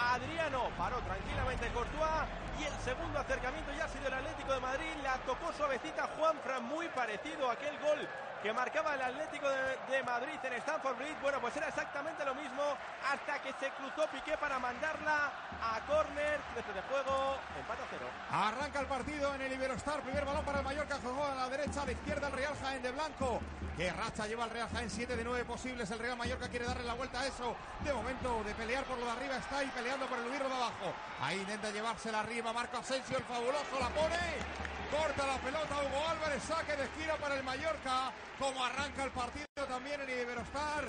Adriano paró tranquilamente Courtois y el segundo acercamiento ya ha sido el Atlético de Madrid. La tocó suavecita Juanfran, muy parecido a aquel gol que marcaba el Atlético de, Madrid en Stamford Bridge. Bueno, pues era exactamente lo mismo hasta que se cruzó Piqué para mandarla a córner. 13 de juego, empate a cero. Arranca el partido en el Iberostar. Primer balón para el Mallorca, jugó a la derecha, a la izquierda el Real Jaén de Blanco. Que racha lleva el Real Jaén, 7 de 9 posibles. El Real Mallorca quiere darle la vuelta a eso. De momento, de pelear por lo de arriba, está ahí peleando por el huirro de abajo. Ahí intenta llevársela arriba. Marco Asensio, el fabuloso, la pone. Corta la pelota Hugo Álvarez, saque de esquina para el Mallorca. Como arranca el partido también en Iberostar.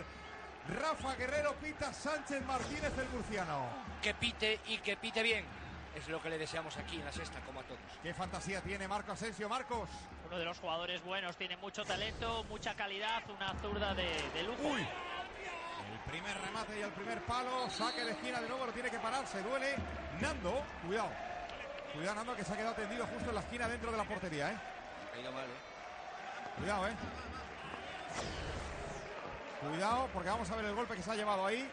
Rafa Guerrero pita Sánchez Martínez el murciano. Que pite y que pite bien. Es lo que le deseamos aquí en la sexta, como a todos. Qué fantasía tiene Marco Asensio, Marcos. Uno de los jugadores buenos, tiene mucho talento, mucha calidad, una zurda de, lujo. Uy. El primer remate y el primer palo, saque de esquina de nuevo, lo tiene que parar, se duele. Nando, cuidado. Cuidado, Nando, que se ha quedado tendido justo en la esquina dentro de la portería, ¿eh? Ha ido mal, ¿eh? Cuidado, ¿eh? Cuidado, porque vamos a ver el golpe que se ha llevado ahí.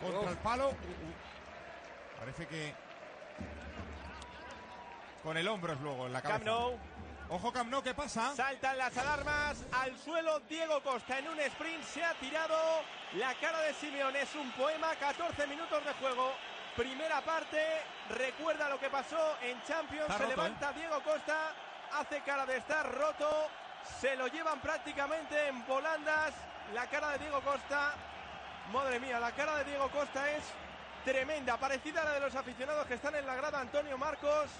Contra el palo. Parece que. Con el hombro es luego en la cabeza. Camp Ojo Camp Nou, ¿qué pasa? Saltan las alarmas al suelo. Diego Costa en un sprint se ha tirado. La cara de Simeone es un poema. 14 minutos de juego. Primera parte, recuerda lo que pasó en Champions, se levanta ¿eh? Diego Costa, hace cara de estar roto, se lo llevan prácticamente en volandas, la cara de Diego Costa, madre mía, la cara de Diego Costa es tremenda, parecida a la de los aficionados que están en la grada, Antonio Marcos.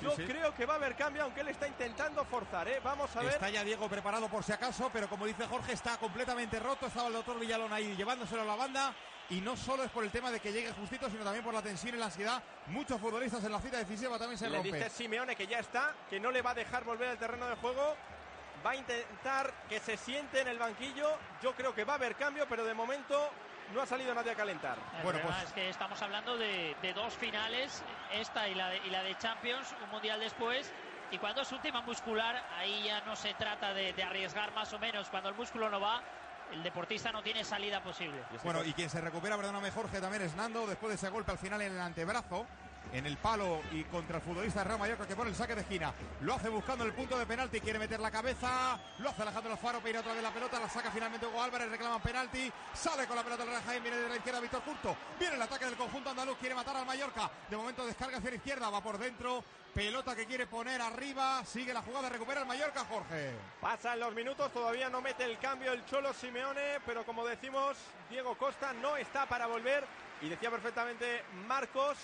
Yo creo que va a haber cambio, aunque él está intentando forzar, ¿eh? Vamos a ver. Está ya Diego preparado por si acaso, pero como dice Jorge, está completamente roto. Estaba el doctor Villalón ahí llevándoselo a la banda. Y no solo es por el tema de que llegue justito, sino también por la tensión y la ansiedad. Muchos futbolistas en la cita decisiva también se le rompen. dice Simeone que ya está, que no le va a dejar volver al terreno de juego. Va a intentar que se siente en el banquillo. Yo creo que va a haber cambio, pero de momento no ha salido nadie a calentar. El bueno, pues es que estamos hablando de, dos finales, esta y la, de, y la de Champions, un mundial después. Y cuando es última muscular, ahí ya no se trata de, de arriesgar más o menos. Cuando el músculo no va, el deportista no tiene salida posible. Bueno, y quien se recupera, perdóname Jorge, también es Nando, después de ese golpe al final en el antebrazo en el palo y contra el futbolista Real Mallorca que pone el saque de esquina. Lo hace buscando el punto de penalti, quiere meter la cabeza, lo hace Alejandro Alfaro, peina otra vez la pelota, la saca finalmente Hugo Álvarez, reclama penalti, sale con la pelota el Real Jaén, viene de la izquierda Víctor Curto, viene el ataque del conjunto andaluz, quiere matar al Mallorca, de momento descarga hacia la izquierda, va por dentro, pelota que quiere poner arriba, sigue la jugada, recupera el Mallorca, Jorge. Pasan los minutos, todavía no mete el cambio el Cholo Simeone, pero como decimos, Diego Costa no está para volver. Y decía perfectamente Marcos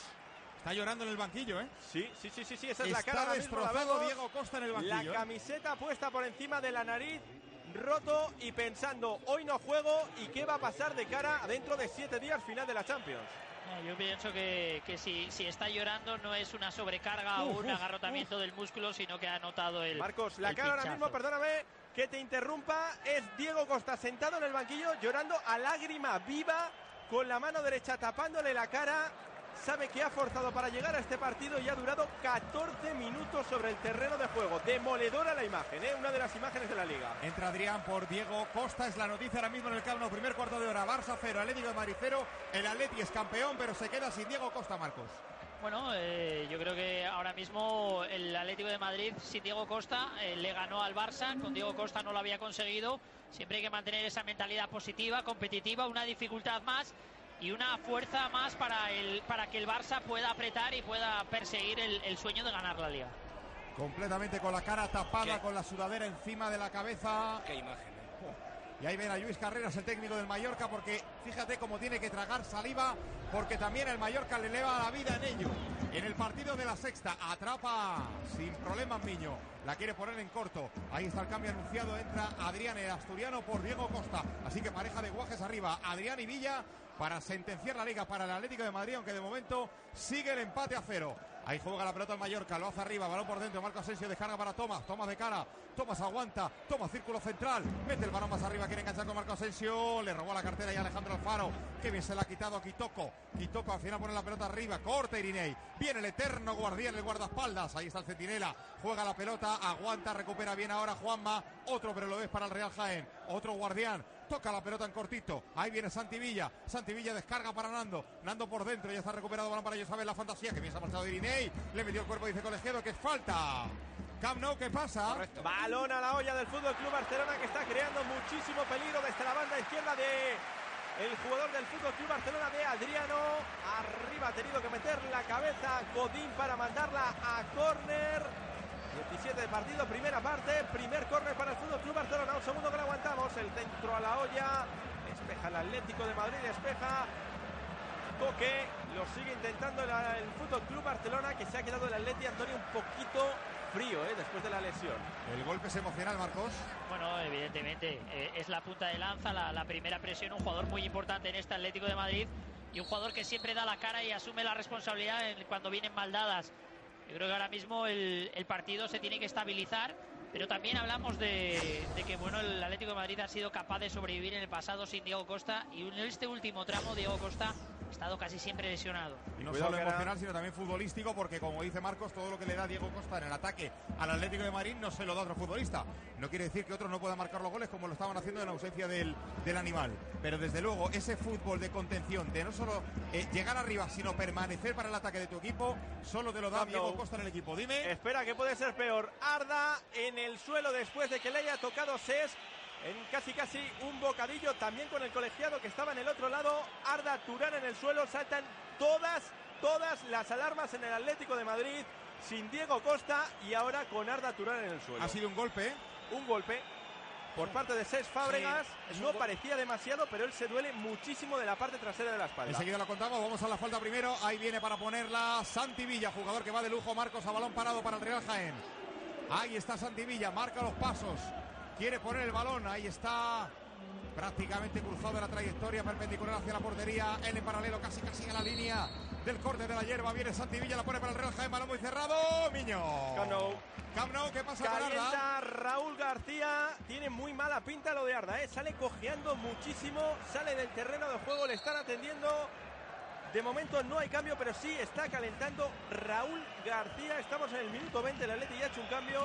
Está llorando en el banquillo, ¿eh? Sí, sí, sí, sí, sí esa es la cara. Está destrozado Diego Costa en el banquillo. La ¿eh? camiseta puesta por encima de la nariz, roto y pensando, hoy no juego y qué va a pasar de cara dentro de siete días final de la Champions. yo pienso que, si, si, está llorando no es una sobrecarga o un agarrotamiento del músculo, sino que ha notado el. Marcos, la cara ahora mismo, perdóname que te interrumpa, es Diego Costa sentado en el banquillo llorando a lágrima viva con la mano derecha tapándole la cara sabe que ha forzado para llegar a este partido y ha durado 14 minutos sobre el terreno de juego. Demoledora la imagen, ¿eh? una de las imágenes de la liga. Entra Adrián por Diego Costa, es la noticia ahora mismo en el Campo, primer cuarto de hora. Barça 0, Atlético de Maricero. El Atleti es campeón, pero se queda sin Diego Costa, Marcos. Bueno, eh, yo creo que ahora mismo el Atlético de Madrid sin Diego Costa eh, le ganó al Barça, con Diego Costa no lo había conseguido. Siempre hay que mantener esa mentalidad positiva, competitiva, una dificultad más y una fuerza más para, el, para que el Barça pueda apretar y pueda perseguir el, sueño de ganar la liga. Completamente con la cara tapada, con la sudadera encima de la cabeza. Qué imagen. ¿eh? Y ahí ven a Luis Carreras, el técnico del Mallorca, porque fíjate cómo tiene que tragar saliva, porque también el Mallorca le eleva la vida en ello. En el partido de la sexta, atrapa sin problemas Miño. La quiere poner en corto. Ahí está el cambio anunciado. Entra Adrián el asturiano por Diego Costa. Así que pareja de guajes arriba. Adrián y Villa para sentenciar la liga para el Atlético de Madrid, aunque de momento sigue el empate a cero. Ahí juega la pelota el Mallorca, lo hace arriba, balón por dentro, Marco Asensio descarga para Tomás, Tomás de cara, Tomás aguanta, toma círculo central, mete el balón más arriba, quiere enganchar con Marco Asensio, le robó la cartera y Alejandro Alfaro, que bien se la ha quitado a Quitoco, Quitoco al final pone la pelota arriba, corta Irinei, viene el eterno guardián, el guardaespaldas, ahí está el centinela, juega la pelota, aguanta, recupera bien ahora Juanma, otro pero lo ves para el Real Jaén, otro guardián, toca la pelota en cortito. Ahí viene Santivilla. Santivilla descarga para Nando. Nando por dentro, ya está recuperado balón para ellos saber la fantasía. Que bien se ha marchado Irinei. Le metió el cuerpo, dice Colegiado, que es falta. Camp Nou, ¿qué pasa? Balón a la olla del Fútbol Club Barcelona que está creando muchísimo peligro desde la banda izquierda de el jugador del Fútbol Club Barcelona de Adriano. Arriba ha tenido que meter la cabeza Godín para mandarla a córner. 17 de partido, primera parte, primer córner para el Fútbol Club Barcelona. Un segundo que lo aguantamos. El centro a la olla. Despeja el Atlético de Madrid, despeja. Toque, lo sigue intentando el, el Fútbol Club Barcelona que se ha quedado el Atleti Antonio un poquito frío ¿eh? después de la lesión. El golpe es emocional, Marcos. Bueno, evidentemente, eh, es la punta de lanza, la, la, primera presión, un jugador muy importante en este Atlético de Madrid y un jugador que siempre da la cara y asume la responsabilidad en, cuando vienen mal dadas. Yo creo que ahora mismo el, partido se tiene que estabilizar, pero también hablamos de, de, que bueno el Atlético de Madrid ha sido capaz de sobrevivir en el pasado sin Diego Costa y en este último tramo Diego Costa estado casi siempre lesionado. Y no Cuidado solo emocional, sino también futbolístico, porque como dice Marcos, todo lo que le da Diego Costa en el ataque al Atlético de Madrid no se lo da otro futbolista. No quiere decir que otros no puedan marcar los goles como lo estaban haciendo en ausencia del, del animal. Pero desde luego, ese fútbol de contención, de no solo eh, llegar arriba, sino permanecer para el ataque de tu equipo, solo te lo da Diego Costa en el equipo. Dime. Espera, que puede ser peor. Arda en el suelo después de que le haya tocado Ses en casi casi un bocadillo también con el colegiado que estaba en el otro lado. Arda Turán en el suelo, saltan todas, todas las alarmas en el Atlético de Madrid sin Diego Costa y ahora con Arda Turán en el suelo. Ha sido un golpe. Un golpe por parte de Cés Fábregas. Sí, no parecía demasiado, pero él se duele muchísimo de la parte trasera de la espalda. Enseguida lo contamos, vamos a la falta primero. Ahí viene para ponerla Santi Villa, jugador que va de lujo. Marcos a balón parado para el Real Jaén. Ahí está Santi Villa, marca los pasos quiere poner el balón, ahí está prácticamente cruzado de la trayectoria perpendicular hacia la portería, él en paralelo casi casi a la línea del corte de la hierba, viene Santivilla, la pone para el Real Jaén, balón muy cerrado, Miño. Camp Nou, ¿qué pasa Calienta con Arda? Raúl García, tiene muy mala pinta lo de Arda, ¿eh? sale cojeando muchísimo, sale del terreno de juego, le están atendiendo. De momento no hay cambio, pero sí está calentando Raúl García. Estamos en el minuto 20, el Atleti ya ha hecho un cambio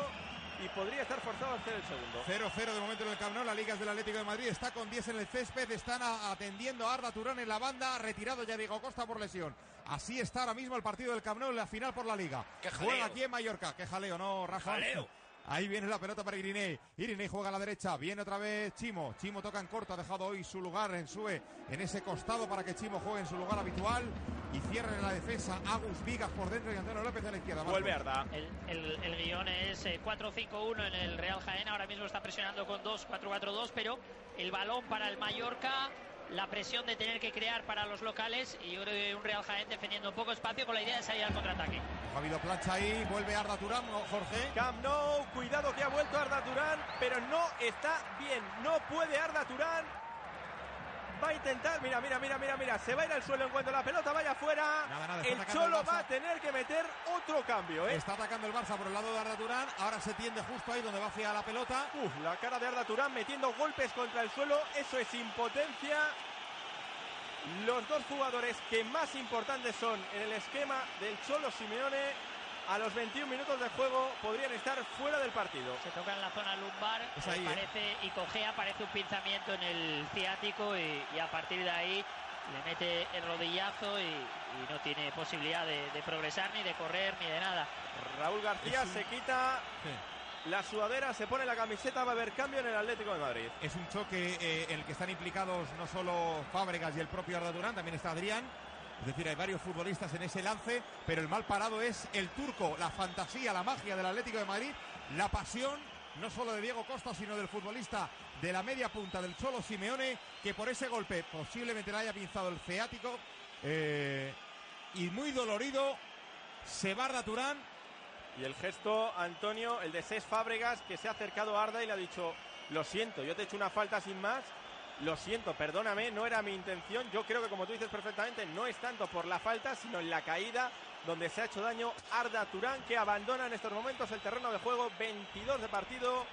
y podría estar forzado a hacer el segundo. 0-0 de momento en el Camp Nou, la Liga es del Atlético de Madrid, está con 10 en el césped, están atendiendo a Arda Turán en la banda, retirado ya Diego Costa por lesión. Así está ahora mismo el partido del Camp Nou en la final por la Liga. Juega aquí en Mallorca, qué jaleo, ¿no, Rafa? Jaleo. Ahí viene la pelota para Irinei. Irinei juega a la derecha. Viene otra vez Chimo. Chimo toca en corto. Ha dejado hoy su lugar en Sue en ese costado para que Chimo juegue en su lugar habitual. Y cierre en la defensa Agus Vigas por dentro y Antonio López a la izquierda. Vuelve Arda. El, el, el guion es eh, 4-5-1 en el Real Jaén. Ahora mismo está presionando con 2-4-4-2. Pero el balón para el Mallorca la presión de tener que crear para los locales y yo creo que un Real Jaén defendiendo poco espacio con la idea de salir al contraataque. Ha habido plancha ahí, vuelve Arda Turán, Jorge. Camp Nou, cuidado que ha vuelto Arda Turán, pero no está bien, no puede Arda Turán. Va a intentar, mira, mira, mira, mira, mira, se va a ir al suelo en cuanto la pelota vaya afuera. Nada, nada, el Cholo va a tener que meter otro cambio, ¿eh? Está atacando el Barça por el lado de Arda Turán, ahora se tiende justo ahí donde va hacia la pelota. Uf, la cara de Arda Turán metiendo golpes contra el suelo, eso es impotencia. Los dos jugadores que más importantes son en el esquema del Cholo Simeone a los 21 minutos de juego podrían estar fuera del partido. Se toca en la zona lumbar ahí, parece, ¿eh? y cojea, parece un pinzamiento en el ciático y, y a partir de ahí le mete el rodillazo y, y no tiene posibilidad de, de, progresar ni de correr ni de nada. Raúl García un... se quita sí. la sudadera, se pone la camiseta, va a haber cambio en el Atlético de Madrid. Es un choque eh, en el que están implicados no solo Fábregas y el propio Arda Durán, también está Adrián. Es decir, hay varios futbolistas en ese lance, pero el mal parado es el turco, la fantasía, la magia del Atlético de Madrid, la pasión no solo de Diego Costa, sino del futbolista de la media punta del Cholo Simeone, que por ese golpe posiblemente le haya pinzado el ceático. Eh, y muy dolorido, se barra Turán. Y el gesto, Antonio, el de Ses Fábregas, que se ha acercado a Arda y le ha dicho, lo siento, yo te he hecho una falta sin más, lo siento, perdóname, no era mi intención. Yo creo que, como tú dices perfectamente, no es tanto por la falta, sino en la caída donde se ha hecho daño Arda Turán, que abandona en estos momentos el terreno de juego. 22 de partido.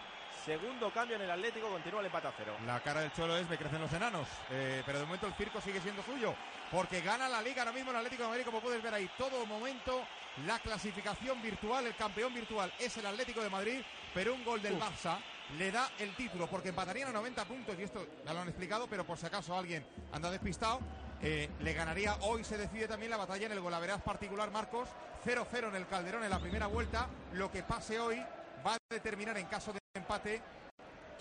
Segundo cambio en el Atlético, continúa el empate a cero. La cara del Cholo es, me crecen los enanos, eh, pero de momento el circo sigue siendo suyo, porque gana la Liga ahora mismo el Atlético de Madrid, como puedes ver ahí, todo momento, la clasificación virtual, el campeón virtual es el Atlético de Madrid, pero un gol del Uf. Barça le da el título, porque empatarían a 90 puntos, y esto ya lo han explicado, pero por si acaso alguien anda despistado, eh, le ganaría. Hoy se decide también la batalla en el golaveraz particular, Marcos. 0-0 en el Calderón en la primera vuelta. Lo que pase hoy va a determinar en caso de empate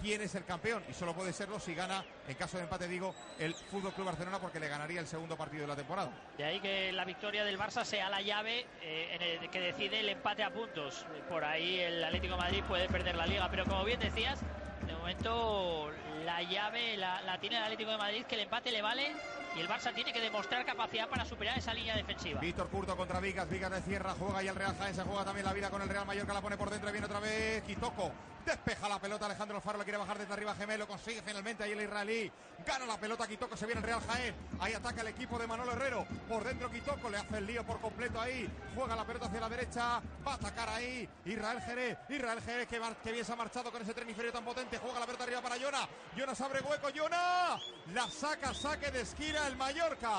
quién es el campeón y solo puede serlo si gana, en caso de empate digo, el Fútbol Club Barcelona porque le ganaría el segundo partido de la temporada. De ahí que la victoria del Barça sea la llave eh, en el que decide el empate a puntos. Por ahí el Atlético de Madrid puede perder la liga, pero como bien decías, de momento la llave la, la tiene el Atlético de Madrid que el empate le vale y el Barça tiene que demostrar capacidad para superar esa línea defensiva. Víctor Curto contra Vigas, Vigas de Cierra, juega y el Real Jaén se juega también la vida con el Real Mallorca, la pone por dentro y viene otra vez Quitoco. Despeja la pelota Alejandro Alfaro, le quiere bajar desde arriba Gemelo, consigue finalmente ahí el israelí. Gana la pelota Quitoco, se viene el Real Jaén. Ahí ataca el equipo de Manolo Herrero. Por dentro Quitoco, le hace el lío por completo ahí. Juega la pelota hacia la derecha, va a atacar ahí Israel Jerez. Israel Jerez que, que bien se ha marchado con ese tren inferior tan potente. Juega la pelota arriba para Yona. Yona se abre hueco, Yona. La saca, saque de esquina el Mallorca.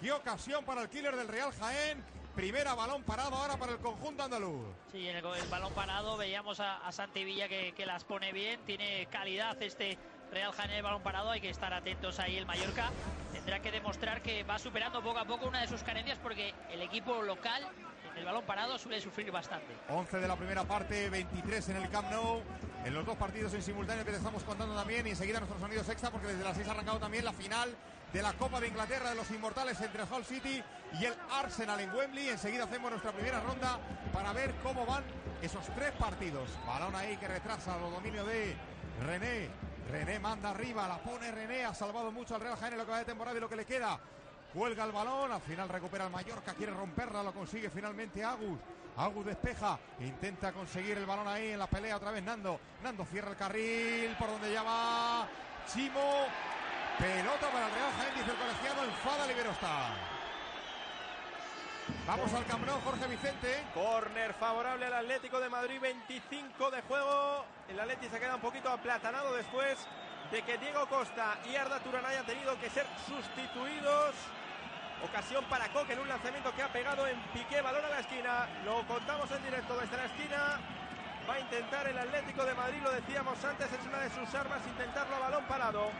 Qué ocasión para el killer del Real Jaén. Primera balón parado ahora para el conjunto andaluz. Sí, en el, el balón parado veíamos a, a Santi Villa que, que, las pone bien. Tiene calidad este Real Jaén el balón parado. Hay que estar atentos ahí el Mallorca. Tendrá que demostrar que va superando poco a poco una de sus carencias porque el equipo local en el balón parado suele sufrir bastante. 11 de la primera parte, 23 en el Camp Nou. En los dos partidos en simultáneo que te estamos contando también. Y enseguida nuestro sonido sexta porque desde las 6 ha arrancado también la final de la Copa de Inglaterra de los Inmortales entre Hull City y el Arsenal en Wembley. Enseguida hacemos nuestra primera ronda para ver cómo van esos tres partidos. Balón ahí que retrasa los dominios de René. René manda arriba, la pone René, ha salvado mucho al Real Jaén en lo que va de temporada y lo que le queda. Cuelga el balón, al final recupera el Mallorca, quiere romperla, lo consigue finalmente Agus. Agus despeja, intenta conseguir el balón ahí en la pelea otra vez Nando. Nando cierra el carril por donde ya va Chimo. Pelota para el Real Jaén, el colegiado, enfada Liberosta. Vamos al Camp Nou, Jorge Vicente. Corner favorable al Atlético de Madrid, 25 de juego. El Atlético se queda un poquito aplatanado después de que Diego Costa y Arda Turán hayan tenido que ser sustituidos. Ocasión para Coque en un lanzamiento que ha pegado en piqué, balón a la esquina. Lo contamos en directo desde la esquina. Va a intentar el Atlético de Madrid, lo decíamos antes, es una de sus armas intentarlo a balón parado.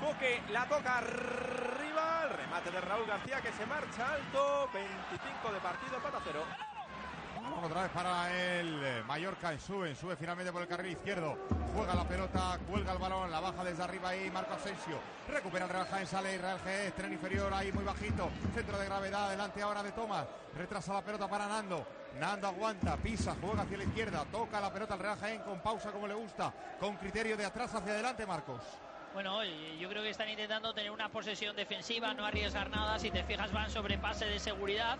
Coque la toca arriba, remate de Raúl García que se marcha alto, 25 de partido para cero. Otra vez para el Mallorca, sube, sube finalmente por el carril izquierdo. Juega la pelota, cuelga el balón, la baja desde arriba ahí Marco Asensio. Recupera el Real Jaén, sale Real G, tren inferior ahí muy bajito. Centro de gravedad, adelante ahora de Tomás. Retrasa la pelota para Nando. Nando aguanta, pisa, juega hacia la izquierda, toca la pelota al Real Jaén con pausa como le gusta, con criterio de atrás hacia adelante, Marcos. Bueno, yo creo que están intentando tener una posesión defensiva, no arriesgar nada. Si te fijas, van sobre pase de seguridad,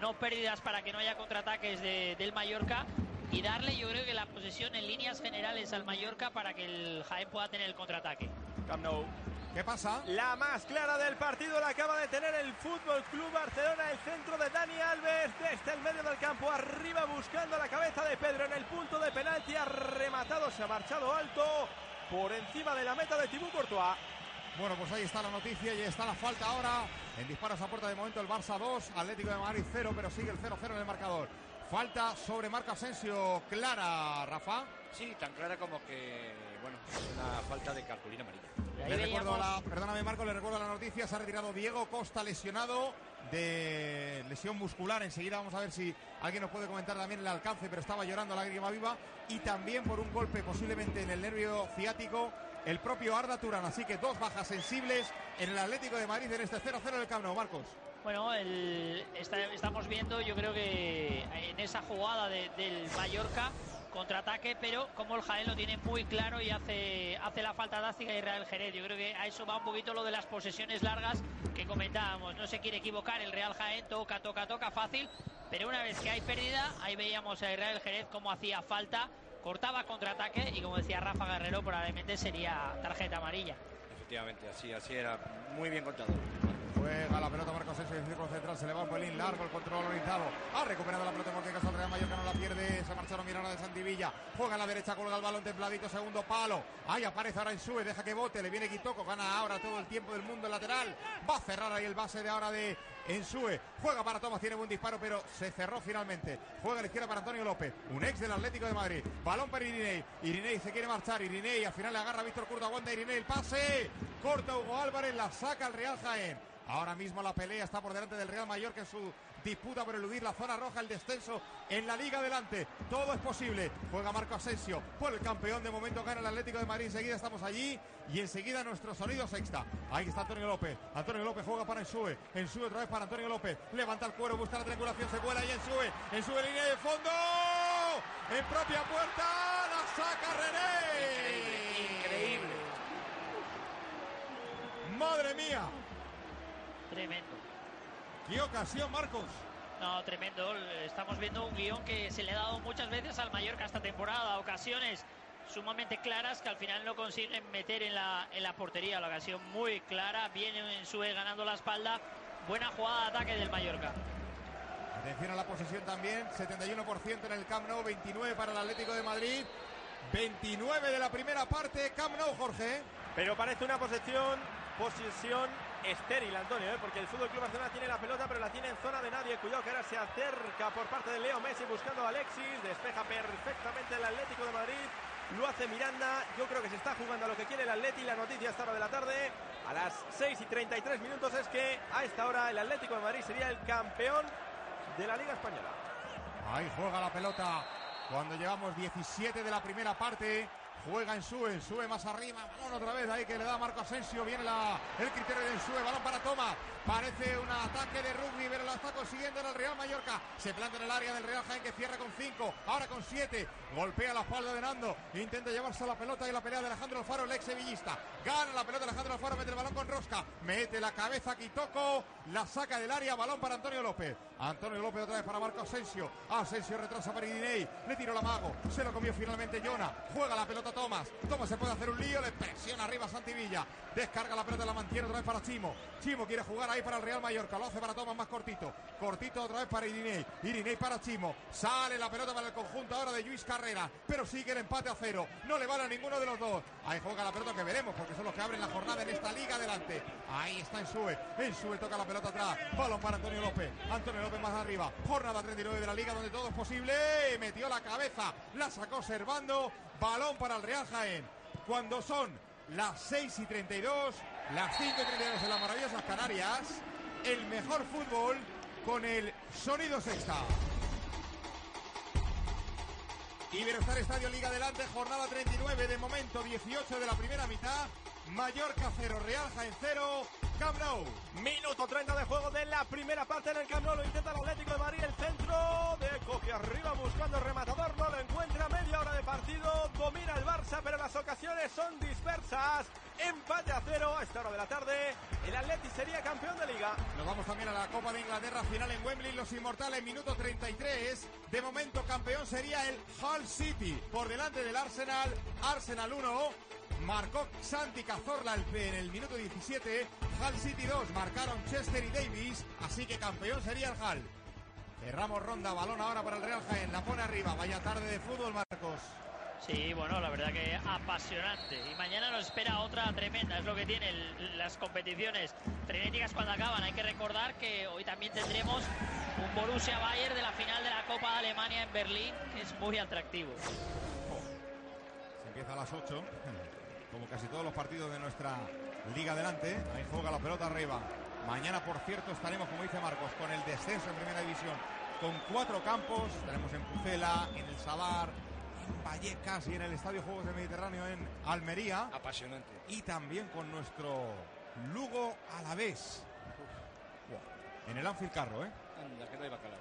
no pérdidas para que no haya contraataques de, del Mallorca. Y darle, yo creo que la posesión en líneas generales al Mallorca para que el Jaén pueda tener el contraataque. Camp Nou. ¿Qué pasa? La más clara del partido la acaba de tener el Fútbol Club Barcelona. El centro de Dani Alves desde el medio del campo, arriba buscando la cabeza de Pedro en el punto de penalti. Ha rematado, se ha marchado alto por encima de la meta de Thibaut Courtois. Bueno, pues ahí está la noticia y está la falta ahora. En disparos a puerta de momento el Barça 2, Atlético de Madrid 0, pero sigue el 0-0 en el marcador. Falta sobre Marco Asensio, clara, Rafa. Sí, tan clara como que, bueno, es una falta de cartulina amarilla. Le recuerdo la, perdóname Marco, le recuerdo la noticia, se ha retirado Diego Costa lesionado de lesión muscular. Enseguida vamos a ver si alguien nos puede comentar también el alcance, pero estaba llorando lágrima viva. Y también por un golpe posiblemente en el nervio ciático el propio Arda Turán. Así que dos bajas sensibles en el Atlético de Madrid en este 0-0 del Camp Nou, Marcos. Bueno, el, está, estamos viendo, yo creo que en esa jugada de, del Mallorca, contraataque, pero como el Jaén lo tiene muy claro y hace, hace la falta drástica a Israel Jerez. Yo creo que a eso va un poquito lo de las posesiones largas que comentábamos. No se quiere equivocar, el Real Jaén toca, toca, toca fácil, pero una vez que hay pérdida, ahí veíamos a Israel Jerez como hacía falta, cortaba contraataque y como decía Rafa Guerrero, probablemente sería tarjeta amarilla. Efectivamente, así, así era muy bien contado. Juega la pelota Marcos Asensio en círculo central, se le va un pelín largo el control orientado. Ha recuperado la pelota porque caso el Real Mallorca no la pierde. Se marcharon Miranda de Santivilla. Juega a la derecha, colga el balón templadito, segundo palo. Ahí aparece ahora en sube, deja que bote, le viene Quitoco, gana ahora todo el tiempo del mundo el lateral. Va a cerrar ahí el base de ahora de Ensue. Juega para Tomás, tiene buen disparo, pero se cerró finalmente. Juega a la izquierda para Antonio López, un ex del Atlético de Madrid. Balón para Irinei. Irinei se quiere marchar. Irinei al final le agarra Víctor Curto, aguanta Irinei el pase. Corta Hugo Álvarez, la saca el Real Jaén. Ahora mismo la pelea está por delante del Real Mallorca en su disputa por eludir la zona roja, el descenso en la liga adelante. Todo es posible. Juega Marco Asensio por el campeón. De momento gana el Atlético de Madrid. Enseguida estamos allí y enseguida nuestro sonido sexta. Ahí está Antonio López. Antonio López juega para Ensue. Ensue otra vez para Antonio López. Levanta el cuero, busca la triangulación, se vuela y Ensue. Ensue línea de fondo. En propia puerta la saca René. Increíble. Madre mía. Tremendo. Qué ocasión, Marcos. No, tremendo. Estamos viendo un guion que se le ha dado muchas veces al Mallorca esta temporada. Ocasiones sumamente claras que al final no consiguen meter en la, en la portería. La ocasión muy clara. Viene en Sue ganando la espalda. Buena jugada de ataque del Mallorca. Atención a la posesión también. 71% en el Camp Nou, 29 para el Atlético de Madrid. 29 de la primera parte. Camp Nou, Jorge. Pero parece una posesión, posesión estéril, Antonio, ¿eh? porque el Fútbol Club Barcelona tiene la pelota, pero la tiene en zona de nadie. Cuidado que ahora se acerca por parte de Leo Messi buscando a Alexis. Despeja perfectamente el Atlético de Madrid. Lo hace Miranda. Yo creo que se está jugando a lo que quiere el Atleti. La noticia esta hora de la tarde, a las 6 y 33 minutos, es que a esta hora el Atlético de Madrid sería el campeón de la Liga Española. Ahí juega la pelota. Cuando llevamos 17 de la primera parte. Juega en sube, sube más arriba, balón otra vez ahí que le da Marco Asensio, viene la, el criterio de sube, balón para Toma, parece un ataque de rugby, pero la está consiguiendo en el Real Mallorca, se planta en el área del Real Jaén que cierra con 5, ahora con 7, golpea la espalda de Nando, intenta llevarse la pelota y la pelea de Alejandro Alfaro, el ex sevillista, gana la pelota Alejandro Alfaro, mete el balón con Rosca, mete la cabeza Quitoco, la saca del área, balón para Antonio López, Antonio López otra vez para Marco Asensio, Asensio retrasa para Irinei, le tiró la mago, se lo comió finalmente Jona, juega la pelota Tomás, Tomás se puede hacer un lío, le presiona arriba Santivilla, descarga la pelota, la mantiene otra vez para Chimo, Chimo quiere jugar ahí para el Real Mallorca, lo hace para Tomás más cortito, cortito otra vez para Irinei, Irinei para Chimo, sale la pelota para el conjunto ahora de Luis Carrera, pero sigue el empate a cero, no le vale a ninguno de los dos, ahí juega la pelota que veremos, porque son los que abren la jornada en esta liga adelante, ahí está Ensue, Ensue toca la pelota atrás, balón para Antonio López, Antonio López más arriba, jornada 39 de la liga donde todo es posible, metió la cabeza, la sacó Servando, balón para el Real Jaén, cuando son las 6 y 32, las 5 y 32 en las maravillosas Canarias, el mejor fútbol con el sonido sexta. Iberostar Estadio Liga Adelante, jornada 39, de momento 18 de la primera mitad, Mallorca 0, Real Jaén 0, Camp. Minuto 30 de juego de la primera parte en el. Lo intenta el Atlético de Madrid. El centro de coge arriba buscando rematador. No lo encuentra. Media hora de partido. Domina el Barça, pero las ocasiones son dispersas. Empate a cero a esta hora de la tarde. El Atleti sería campeón de liga. Nos vamos también a la Copa de Inglaterra final en Wembley. Los inmortales, minuto 33. De momento, campeón sería el Hull City. Por delante del Arsenal. Arsenal 1. Marcó Santi Cazorla en el minuto 17. Hull City 2. Marcaron Chester y Davis. Así que campeón sería el Hull. Cerramos ronda. Balón ahora para el Real Jaén. La pone arriba. Vaya tarde de fútbol, Marcos. Sí, bueno, la verdad que apasionante. Y mañana nos espera otra tremenda, es lo que tienen las competiciones frenéticas cuando acaban. Hay que recordar que hoy también tendremos un Borussia Bayern de la final de la Copa de Alemania en Berlín, que es muy atractivo. Se empieza a las 8, como casi todos los partidos de nuestra liga adelante. Ahí juega la pelota arriba. Mañana, por cierto, estaremos, como dice Marcos, con el descenso en primera división, con cuatro campos. Estaremos en Pucela, en el Sabar, en Vallecas y en el Estadio Juegos del Mediterráneo en Almería. Apasionante. Y también con nuestro Lugo Alavés. En el Anfield Carro, ¿eh? Anda, que no hay bacalao.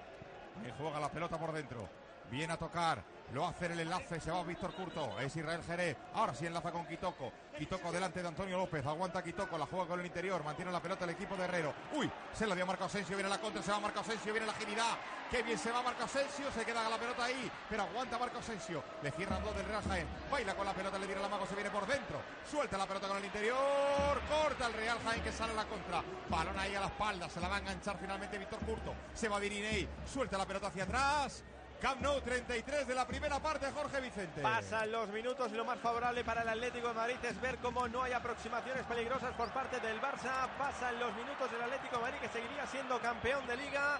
Ahí juega la pelota por dentro. Viene a tocar. Lo hace el enlace, se va Víctor Curto, es Israel Jerez, ahora sí enlaza con Quitoco, Quitoco delante de Antonio López, aguanta Quitoco, la juega con el interior, mantiene la pelota el equipo de Herrero, uy, se la dio Marco Asensio, viene la contra, se va Marco Asensio, viene la agilidad, qué bien se va Marco Asensio, se queda la pelota ahí, pero aguanta Marco Asensio, le cierran dos del Real Jaén, baila con la pelota, le tira la mago, se viene por dentro, suelta la pelota con el interior, corta el Real Jaén que sale a la contra, balón ahí a la espalda, se la va a enganchar finalmente Víctor Curto, se va Virinei, suelta la pelota hacia atrás, Camp Nou 33 de la primera parte, Jorge Vicente. Pasan los minutos y lo más favorable para el Atlético de Madrid es ver cómo no hay aproximaciones peligrosas por parte del Barça. Pasan los minutos del Atlético de Madrid que seguiría siendo campeón de liga.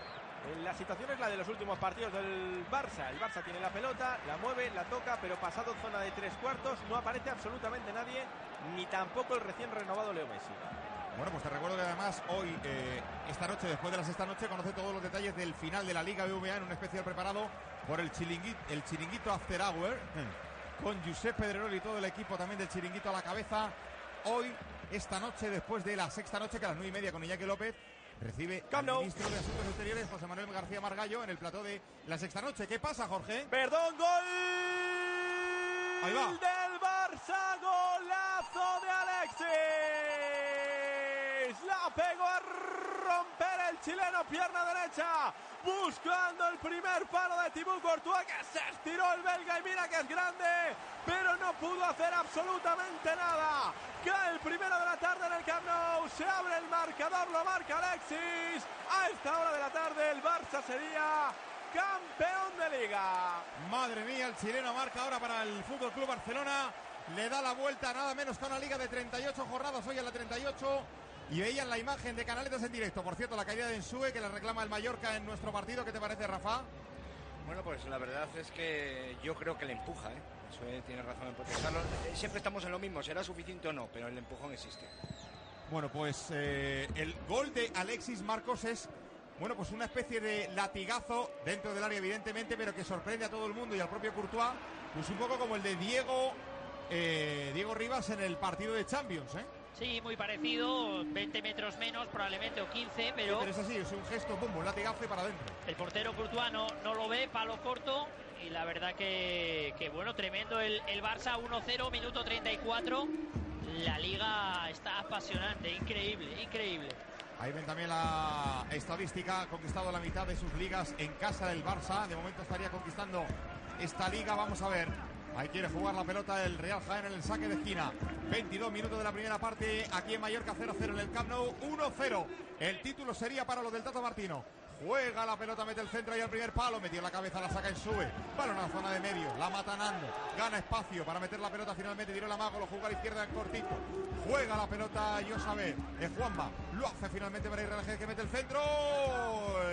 La situación es la de los últimos partidos del Barça. El Barça tiene la pelota, la mueve, la toca, pero pasado zona de tres cuartos no aparece absolutamente nadie, ni tampoco el recién renovado Leo Messi. Bueno, pues te recuerdo que además hoy, eh, esta noche, después de las esta noche, conoce todos los detalles del final de la Liga BVA en un especial preparado por el chiringuito, el chiringuito After Hour, con Giuseppe Pedreroli y todo el equipo también del chiringuito a la cabeza. Hoy, esta noche, después de la sexta noche, que a las nueve y media con Iñaki López, recibe al ministro de Asuntos Exteriores, José Manuel García Margallo, en el plató de la sexta noche. ¿Qué pasa, Jorge? Perdón, gol Ahí va. del Barça, golazo de Alexis. La pegó a romper el chileno, pierna derecha, buscando el primer palo de Thibaut Courtois, que se estiró el belga y mira que es grande, pero no pudo hacer absolutamente nada. Cae el primero de la tarde en el Camp Nou, se abre el marcador, lo marca Alexis. A esta hora de la tarde el Barça sería campeón de liga. Madre mía, el chileno marca ahora para el Fútbol Club Barcelona. Le da la vuelta nada menos que a una liga de 38 jornadas, hoy en la 38. Y veían la imagen de Canaletas en directo. Por cierto, la caída de Ensue que le reclama el Mallorca en nuestro partido. ¿Qué te parece, Rafa? Bueno, pues la verdad es que yo creo que le empuja, ¿eh? Ensue tiene razón en protestarlo. Eh, Siempre estamos en lo mismo, será suficiente o no, pero el empujón existe. Bueno, pues eh, el gol de Alexis Marcos es, bueno, pues una especie de latigazo dentro del área, evidentemente, pero que sorprende a todo el mundo y al propio Courtois. Pues un poco como el de Diego, eh, Diego Rivas en el partido de Champions, ¿eh? Sí, muy parecido, 20 metros menos probablemente o 15, pero Pero es así, es un gesto, pum, un latigazo y para adentro. el portero Courtois no, no lo ve, palo corto y la verdad que, que bueno, tremendo el, el Barça 1-0, minuto 34. La liga está apasionante, increíble, increíble. Ahí ven también la estadística, ha conquistado la mitad de sus ligas en casa del Barça. De momento estaría conquistando esta liga, vamos a ver. Ahí quiere jugar la pelota el Real Jaén en el saque de esquina. 22 minutos de la primera parte, aquí en Mallorca 0-0 en el Camp Nou, 1-0. El título sería para los del Tato Martino. Juega la pelota, mete el centro y al primer palo, metió la cabeza, la saca en sube. Balón a la zona de medio, la mata Nando. Gana espacio para meter la pelota, finalmente tiró la mago, lo juega a la izquierda en cortito. Juega la pelota Yosabe, es Juanma. Lo hace finalmente para Israel Jerez, que mete el centro.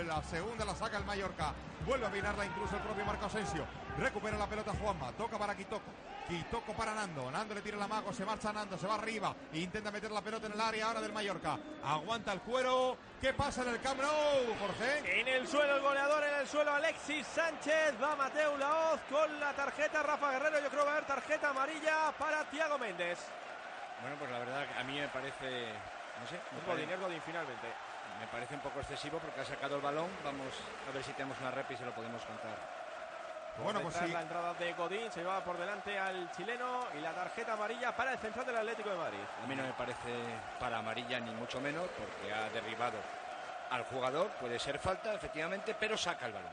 La segunda la saca el Mallorca. Vuelve a mirarla incluso el propio Marco Asensio. Recupera la pelota Juanma, toca para Quitoco. Quitoco para Nando. Nando le tira la mago, se marcha Nando, se va arriba. e Intenta meter la pelota en el área ahora del Mallorca. Aguanta el cuero. ¿Qué pasa en el Camp Nou, Jorge? En el suelo el goleador, en el suelo Alexis Sánchez, va Mateo Laoz con la tarjeta Rafa Guerrero, yo creo que va a haber tarjeta amarilla para Tiago Méndez. Bueno, pues la verdad que a mí me parece, no sé, me Es parece, Godín, es Godín finalmente. me parece un poco excesivo porque ha sacado el balón. Vamos a ver si tenemos una rep y se lo podemos contar. Bueno, pues sí. La entrada de Godín se llevaba por delante al chileno y la tarjeta amarilla para el central del Atlético de Madrid. A mí no me parece para amarilla ni mucho menos porque ha derribado al jugador. Puede ser falta, efectivamente, pero saca el balón.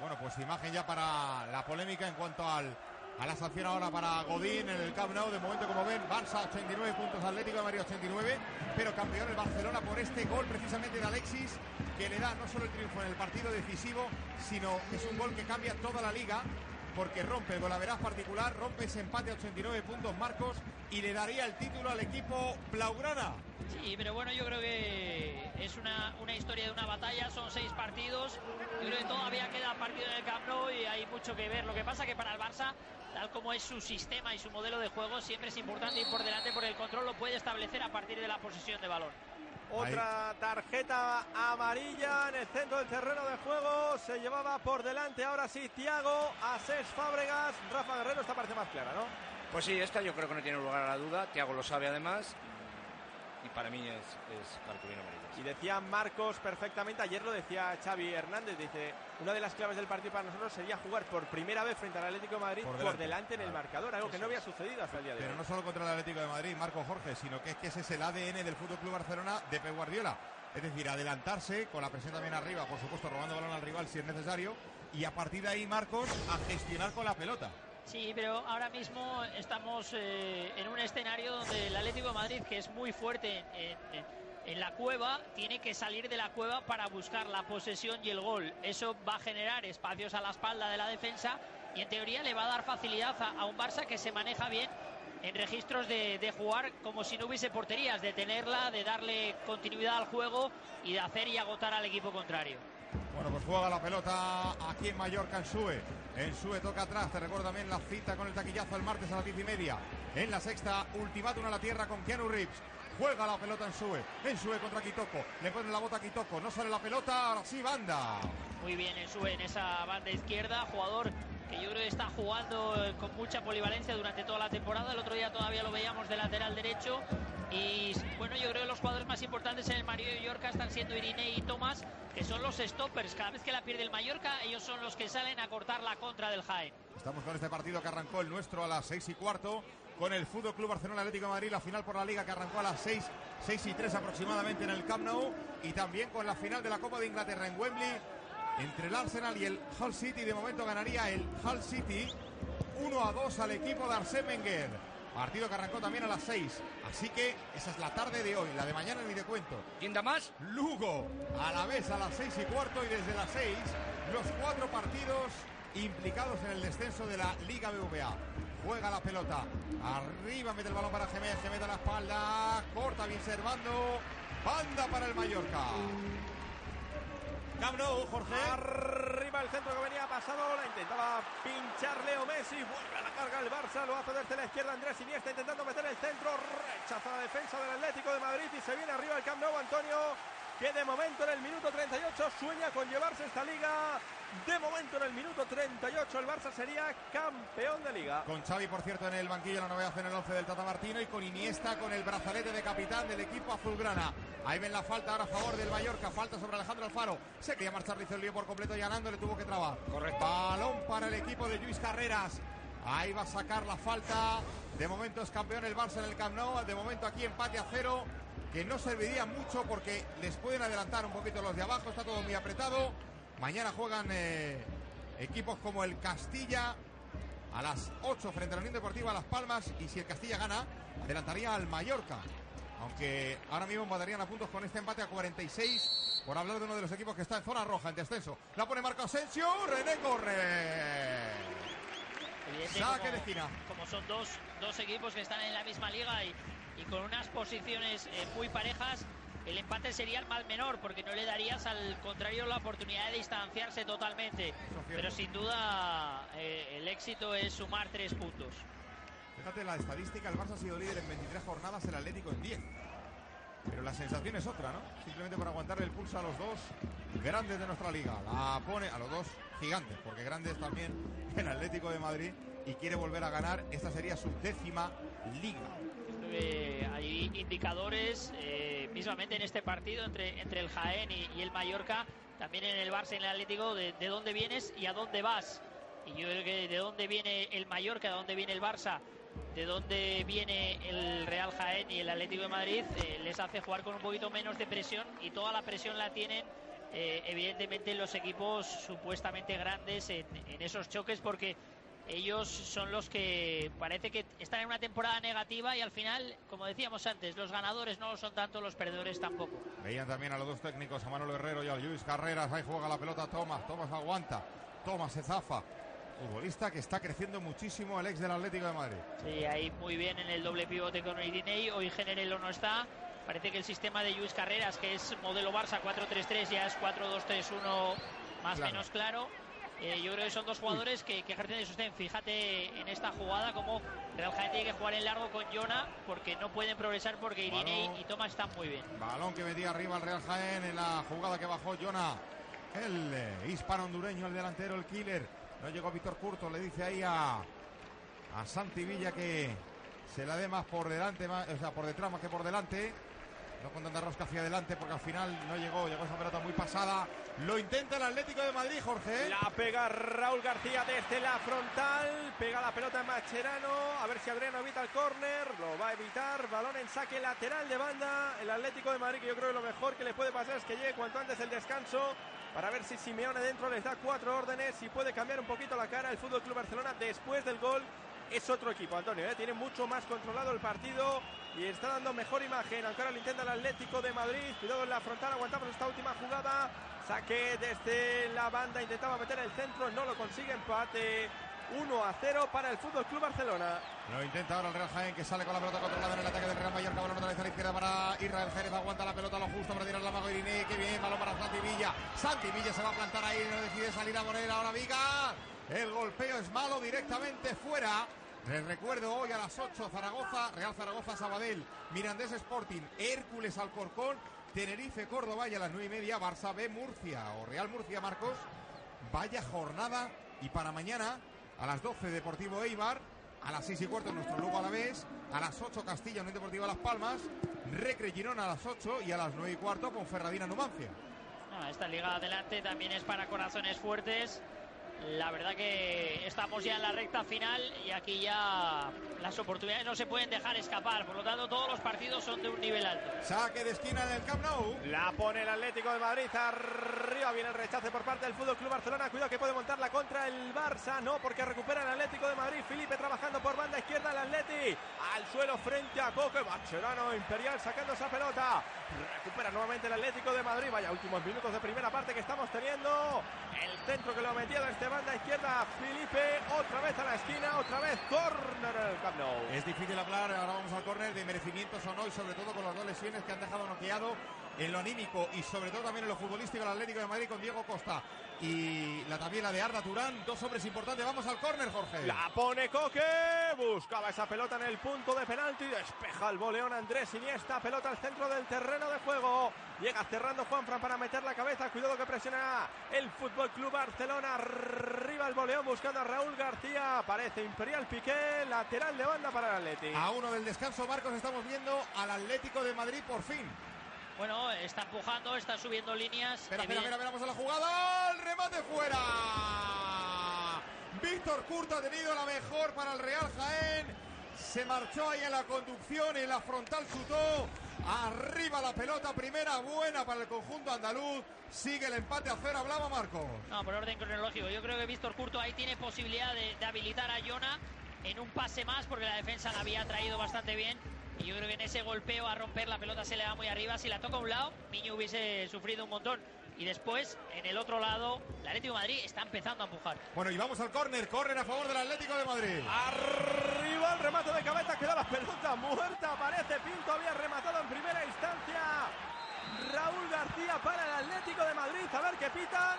Bueno, pues imagen ya para la polémica en cuanto al, a la sanción ahora para Godín en el Camp Nou. De momento, como ven, Barça 89 puntos, Atlético de Madrid 89, pero campeón el Barcelona por este gol precisamente de Alexis, que le da no solo el triunfo en el partido decisivo, sino es un gol que cambia toda la liga. Porque rompe el golaveraz particular, rompe ese empate a 89 puntos Marcos y le daría el título al equipo Blaugrana. Sí, pero bueno, yo creo que es una, una historia de una batalla, son seis partidos. Yo creo que todavía queda partido en el Camp Nou y hay mucho que ver. Lo que pasa que para el Barça, tal como es su sistema y su modelo de juego, siempre es importante ir por delante porque el control lo puede establecer a partir de la posesión de balón. Otra tarjeta amarilla en el centro del terreno de juego. Se llevaba por delante ahora sí Tiago, Asés Fábregas, Rafa Guerrero. Esta parece más clara, ¿no? Pues sí, esta yo creo que no tiene lugar a la duda. Tiago lo sabe además. Y para mí es, es cartulina amarilla. Y decía Marcos perfectamente, ayer lo decía Xavi Hernández, dice, una de las claves del partido para nosotros sería jugar por primera vez frente al Atlético de Madrid Por por delante. en el marcador, algo que no había sucedido hasta el día de Pero hoy. no solo contra el Atlético de Madrid, Marco Jorge, sino que es que ese es el ADN del Fútbol Club Barcelona de Pep Guardiola. Es decir, adelantarse con la presión también arriba, por supuesto, robando balón al rival si es necesario, y a partir de ahí, Marcos, a gestionar con la pelota. Sí, pero ahora mismo estamos eh, en un escenario donde el Atlético de Madrid, que es muy fuerte en, la cueva, tiene que salir de la cueva para buscar la posesión y el gol. Eso va a generar espacios a la espalda de la defensa y en teoría le va a dar facilidad a, a un Barça que se maneja bien en registros de, de jugar como si no hubiese porterías, de tenerla, de darle continuidad al juego y de hacer y agotar al equipo contrario. Bueno, pues juega la pelota aquí en Mallorca, en Sue. En Sue toca atrás, te recuerdo también la cita con el taquillazo el martes a las diez y media. En la sexta, ultimátum a la tierra con Keanu Reeves. Juega la pelota en Sue, en Sue contra Kitoko. Le pone la bota a Kitoko, no sale la pelota, ahora sí, banda. muy bien en su en esa banda izquierda, jugador que yo creo que está jugando eh, con mucha polivalencia durante toda la temporada. El otro día todavía lo veíamos de lateral derecho. Y bueno, yo creo que los jugadores más importantes en el Mallorca están siendo Irine y Tomás, que son los stoppers. Cada vez que la pierde el Mallorca, ellos son los que salen a cortar la contra del Jaén. Estamos con este partido que arrancó el nuestro a las seis y cuarto. Con el Fútbol Club Barcelona Atlético de Madrid, la final por la Liga que arrancó a las seis, seis y tres aproximadamente en el Camp Nou. Y también con la final de la Copa de Inglaterra en Wembley entre el Arsenal y el Hull City. De momento ganaría el Hull City 1 a 2 al equipo de Arsène Wenger. Partido que arrancó también a las 6. Así que esa es la tarde de hoy. La de mañana ni de cuento. ¿Quién da más? Lugo a la vez a las 6 y cuarto y desde las 6 los cuatro partidos implicados en el descenso de la Liga BVA. Juega la pelota. Arriba mete el balón para Gemés. Gemés a la espalda. Corta bien Servando. Banda para el Mallorca. Camp Nou, Jorge. El centro que venía pasado, la intentaba pinchar Leo Messi, vuelve a la carga el Barça, lo hace desde la izquierda Andrés Iniesta intentando meter el centro, rechaza la defensa del Atlético de Madrid y se viene arriba el Camp Antonio, que de momento en el minuto 38 sueña con llevarse esta liga. De momento en el minuto 38 el Barça sería campeón de liga. Con Xavi, por cierto, en el banquillo, la novedad en el 11 del Tata Martino y con Iniesta con el brazalete de capitán del equipo azulgrana. Ahí ven la falta ahora a favor del Mallorca, falta sobre Alejandro Alfaro. Se quería marchar, hizo el lío por completo y ganando, le tuvo que trabar. Correcto. Balón para el equipo de Luis Carreras. Ahí va a sacar la falta. De momento es campeón el Barça en el Camp Nou. De momento aquí empate a cero. Que no serviría mucho porque les pueden adelantar un poquito los de abajo. Está todo muy apretado. Mañana juegan eh, equipos como el Castilla a las 8 frente a la Unión Deportiva Las Palmas. Y si el Castilla gana, adelantaría al Mallorca. Aunque ahora mismo empatarían a puntos con este empate a 46 por hablar de uno de los equipos que está en zona roja, en descenso. La pone Marco Asensio, René corre. Evidente, Saque como, de esquina. como son dos, dos equipos que están en la misma liga y, y con unas posiciones eh, muy parejas, el empate sería el mal menor porque no le darías al contrario la oportunidad de distanciarse totalmente. Pero sin duda eh, el éxito es sumar tres puntos. Fíjate la estadística, el Barça ha sido líder en 23 jornadas, el Atlético en 10. Pero la sensación es otra, ¿no? Simplemente para aguantar el pulso a los dos grandes de nuestra liga. La pone a los dos gigantes, porque grandes también el Atlético de Madrid y quiere volver a ganar. Esta sería su décima liga. Eh, hay indicadores eh, mismamente en este partido entre, entre el Jaén y, el Mallorca, también en el Barça y en el Atlético, de, de dónde vienes y a dónde vas. Y yo creo que de dónde viene el Mallorca, de dónde viene el Barça, de dónde viene el Real Jaén y el Atlético de Madrid, eh, les hace jugar con un poquito menos de presión y toda la presión la tienen eh, evidentemente los equipos supuestamente grandes en esos choques porque ellos son los que parece que están en una temporada negativa y al final, como decíamos antes, los ganadores no lo son tanto, los perdedores tampoco. Veían también a los dos técnicos, a Manolo Herrero y a Luis Carreras. Ahí juega la pelota Tomás. Tomás aguanta. Tomás se zafa. Futbolista que está creciendo muchísimo el ex del Atlético de Madrid. Sí, ahí muy bien en el doble pivote con Irinei. Hoy Generelo no está. Parece que el sistema de Luis Carreras, que es modelo Barça 4-3-3, ya es 4-2-3-1 más o Claro. menos claro. Eh, yo creo que son dos jugadores que, que ejercen de sostén. Fíjate en esta jugada como Real Jaén tiene que jugar en largo con Jona porque no pueden progresar porque Irinei Balón. y Tomás están muy bien. Balón que metía arriba el Real Jaén en la jugada que bajó Jona. El eh, hispano hondureño, el delantero, el killer. No llegó Víctor Curto, le dice ahí a, a Santi Villa que se la dé más por delante, más- o sea, por detrás más que por delante. No con tanta rosca hacia adelante porque al final no llegó, llegó esa pelota muy pasada. Lo intenta el Atlético de Madrid, Jorge. La pega Raúl García desde la frontal. Pega la pelota en Macherano. A ver si Adriano evita el córner. Lo va a evitar. Balón en saque lateral de banda. El Atlético de Madrid, que yo creo que lo mejor que le puede pasar es que llegue cuanto antes el descanso. Para ver si Simeone dentro les da cuatro órdenes y puede cambiar un poquito la cara el Fútbol Club Barcelona después del gol es otro equipo, Antonio. ¿eh? Tiene mucho más controlado el partido y está dando mejor imagen. Aunque ahora lo intenta el Atlético de Madrid. Cuidado en la frontal, aguantamos esta última jugada. Saque desde la banda, intentaba meter el centro, no lo consigue. Empate 1 a 0 para el Fútbol Club Barcelona. Lo intenta ahora el Real Jaén que sale con la pelota controlada en el ataque del Real Mallorca. Balón otra vez a la izquierda para Israel Jerez. Aguanta la pelota lo justo para tirar la mago Irine. Que bien, balón para Santi Villa. Santi Villa se va a plantar ahí, no decide salir a poner ahora Viga. El golpeo es malo directamente fuera. Les recuerdo hoy a las 8 Zaragoza, Real Zaragoza, Sabadell, Mirandés Sporting, Hércules Alcorcón, Tenerife, Córdoba y a las 9 y media Barça B, Murcia o Real Murcia, Marcos. Vaya jornada y para mañana a las 12 Deportivo Eibar, a las 6 y cuarto nuestro Lugo a la vez, a las 8 Castilla, Unión Deportiva Las Palmas, Recre Girona a las 8 y a las 9 y cuarto con Ferradina Numancia. Ah, esta liga adelante también es para corazones fuertes. La verdad que estamos ya en la recta final y aquí ya las oportunidades no se pueden dejar escapar. Por lo tanto, todos los partidos son de un nivel alto. Saque de esquina en el Camp Nou. La pone el Atlético de Madrid arriba. Viene el rechace por parte del Fútbol Club Barcelona. Cuidado que puede montarla contra el Barça. No, porque recupera el Atlético de Madrid. Felipe trabajando por banda izquierda. El Atleti al suelo frente a Coque. Macherano Imperial sacando esa pelota. Recupera nuevamente el Atlético de Madrid. Vaya últimos minutos de primera parte que estamos teniendo. El centro que lo metido este banda izquierda. Felipe otra vez a la esquina. Otra vez córner el Camp. Es difícil hablar, ahora vamos al córner, de merecimientos o no, y sobre todo con las dos lesiones que han dejado noqueado en lo anímico y sobre todo también en lo futbolístico el Atlético de Madrid con Diego Costa y la también la de Arda Turán, dos hombres importantes. Vamos al córner, Jorge. La pone Coque, buscaba esa pelota en el punto de penalti, despeja el boleón Andrés Iniesta, pelota al centro del terreno de juego. Llega cerrando Juanfran para meter la cabeza, cuidado que presiona el Fútbol Club Barcelona. Arriba el boleón buscando a Raúl García, aparece Imperial Piqué, lateral de banda para el Atlético. A uno del descanso, Marcos, estamos viendo al Atlético de Madrid por fin. Bueno, está empujando, está subiendo líneas. Espera, espera, espera, vamos a la jugada. ¡El remate fuera! Víctor Curto ha tenido la mejor para el Real Jaén. Se marchó ahí en la conducción, en la frontal chutó. Arriba la pelota, primera buena para el conjunto andaluz. Sigue el empate a cero, hablaba Marco. No, por orden cronológico. Yo creo que Víctor Curto ahí tiene posibilidad de, de habilitar a Jona en un pase más, porque la defensa la había traído bastante bien y yo creo que en ese golpeo a romper la pelota se le va muy arriba. Si la toca a un lado, Miño hubiese sufrido un montón. Y después, en el otro lado, el Atlético de Madrid está empezando a empujar. Bueno, y vamos al córner. Córner a favor del Atlético de Madrid. Arriba el remate de cabeza. Queda la pelota muerta. Aparece Pinto. Había rematado en primera instancia. Raúl García para el Atlético de Madrid. A ver qué pitan.